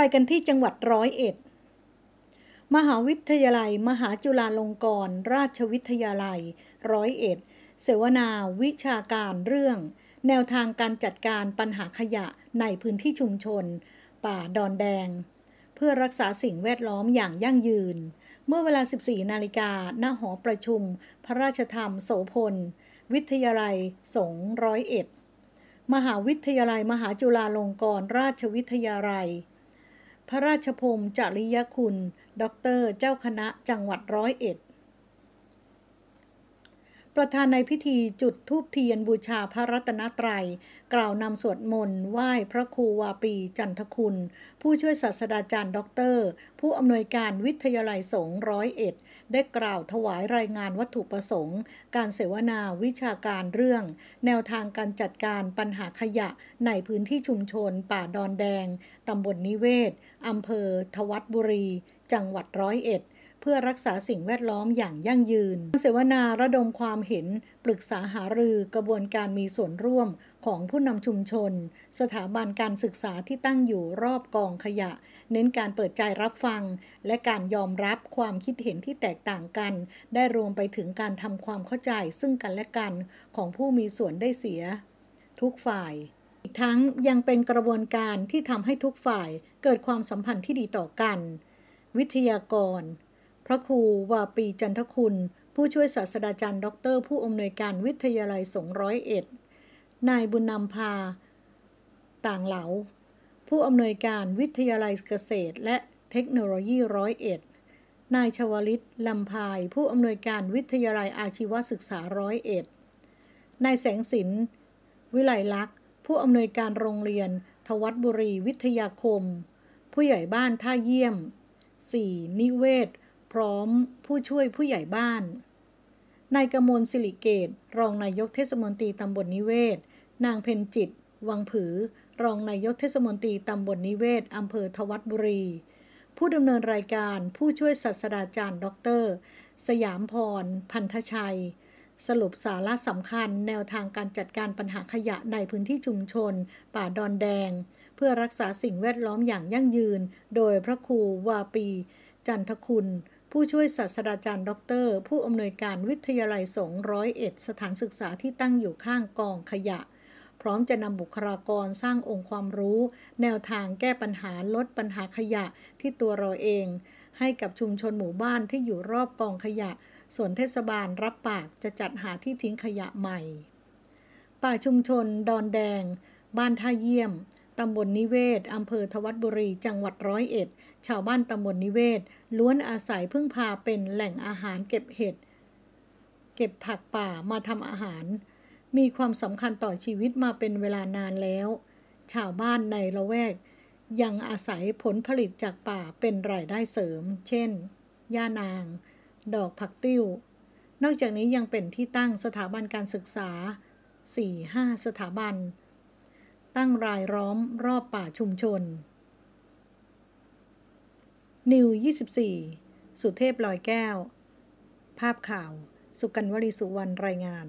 ไปกันที่จังหวัดร้อยเอ็ด มหาวิทยาลัย มหาจุฬาลงกรณราชวิทยาลัยร้อยเอ็ด เสวนาวิชาการเรื่อง แนวทางการจัดการปัญหาขยะในพื้นที่ชุมชน ป่าดอนแดง เพื่อรักษาสิ่งแวดล้อมอย่างยั่งยืน เมื่อเวลา 14 นาฬิกาณหอประชุม พระราชธรรมโสพล วิทยาลัยสงร้อยเอ็ด มหาวิทยาลัยมหาจุฬาลงกรณราชวิทยาลัย พระราชพงศ์จริยคุณ ด็อกเตอร์เจ้าคณะจังหวัดร้อยเอ็ด ประธานในพิธีจุดธูปเทียนบูชาพระรัตนตรัย กล่าวนำสวดมนต์ไหว้พระครูวาปีจันทคุณ ผู้ช่วยศาสตราจารย์ด็อกเตอร์ ผู้อำนวยการวิทยาลัยสงฆ์ร้อยเอ็ดได้กล่าวถวายรายงานวัตถุประสงค์ การเสวนาวิชาการเรื่อง แนวทางการจัดการปัญหาขยะในพื้นที่ชุมชน ป่าดอนแดง ตำบลนิเวศ อำเภอทวัดบุรี จังหวัดร้อยเอ็ด เพื่อรักษาสิ่งแวดล้อมอย่างยั่งยืน เสวนาระดมความเห็นปรึกษาหารือกระบวนการมีส่วนร่วมของผู้นำชุมชน สถาบันการศึกษาที่ตั้งอยู่รอบกองขยะ เน้นการเปิดใจรับฟัง และการยอมรับความคิดเห็นที่แตกต่างกัน ได้รวมไปถึงการทำความเข้าใจซึ่งกันและกันของผู้มีส่วนได้เสีย ทุกฝ่ายอีกทั้งยังเป็นกระบวนการที่ทำให้ทุกฝ่ายเกิดความสัมพันธ์ที่ดีต่อกัน วิทยากร พระครูวาปีจันทคุณ ผู้ช่วยศาสตราจารย์ ด็อกเตอร์ผู้อำนวยการวิทยาลัยสงร้อยเอ็ดนายบุญนำพา ต่างเหลา ผู้อำนวยการวิทยาลัยเกษตร และเทคโนโลยีร้อยเอ็ดนายชวลิตลำพาย ผู้อำนวยการวิทยาลัยอาชีวศึกษาร้อยเอ็ดนายแสงสิน วิไลลักษ์ ผู้อำนวยการโรงเรียน ทวัดบุรีวิทยาคม ผู้ใหญ่บ้านท่าเยี่ยม 4. นิเวศ พร้อมผู้ช่วยผู้ใหญ่บ้าน นายกมลสิริเกต รองนายกเทศมนตรีตำบลนิเวศ น์ นางเพนจิต วังผือ รองนายกเทศมนตรีตำบลนิเวศน์อำเภอธวัชบุรี ผู้ดำเนินรายการผู้ช่วยศาสตราจารย์ด็อกเตอร์ สยามพร พันธชัย สรุปสาระสำคัญแนวทางการจัดการปัญหาขยะในพื้นที่ชุมชน ป่าดอนแดง เพื่อรักษาสิ่งแวดล้อมอย่างยั่งยืน โดยพระครูวาปี จันทคุณ ผู้ช่วยศาสตราจารย์ด็อกเตอร์ ผู้อำนวยการวิทยาลัยสงร้อยเอ็ดสถานศึกษาที่ตั้งอยู่ข้างกองขยะ พร้อมจะนำบุคลากรสร้างองค์ความรู้ แนวทางแก้ปัญหาลดปัญหาขยะที่ตัวเราเอง ให้กับชุมชนหมู่บ้านที่อยู่รอบกองขยะ ส่วนเทศบาลรับปากจะจัดหาที่ทิ้งขยะใหม่ ป่าชุมชน ดอนแดง บ้านท่าเยี่ยม ตำบลนิเวศ อำเภอทวัดบุรี จังหวัดร้อยเอ็ด ชาวบ้านตำบลนิเวศ ล้วนอาศัยพึ่งพาเป็นแหล่งอาหารเก็บเห็ด เก็บผักป่ามาทำอาหาร มีความสำคัญต่อชีวิตมาเป็นเวลานานแล้ว ชาวบ้านในละแวก ยังอาศัยผลผลิตจากป่าเป็นรายได้เสริม เช่น ย่านาง ดอกผักติ้ว นอกจากนี้ยังเป็นที่ตั้งสถาบันการศึกษา 4-5 สถาบัน ตั้งรายล้อมรอบป่าชุมชน นิว 24 สุเทพลอยแก้ว ภาพข่าว สุกันวริสุวรรณรายงาน